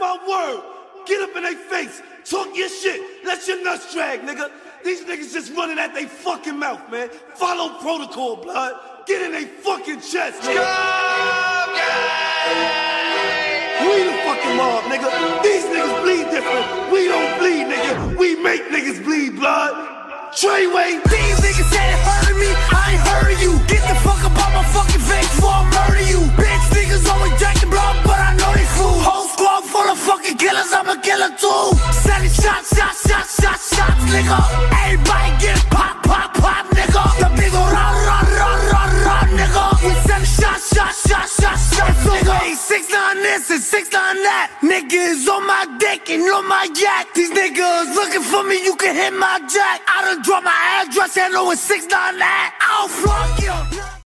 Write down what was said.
my word. Get up in their face. Talk your shit. Let your nuts drag, nigga. These niggas just running at they fucking mouth, man. Follow protocol, blood. Get in they fucking chest, nigga. We the fucking mob, nigga. These niggas bleed different. We don't bleed, nigga. We make niggas bleed, blood. Treyway. These niggas said it hurt me, nigga. Everybody get pop, pop, pop, nigga. The big ol' run, run, run, run, run, nigga. We selling shots, shots, shots, shots, shots, nigga. Hey, six nine this and six nine that. Niggas on my dick and on my yak. These niggas looking for me, you can hit my jack. I done drop my address and know it's six nine that. I'll flunk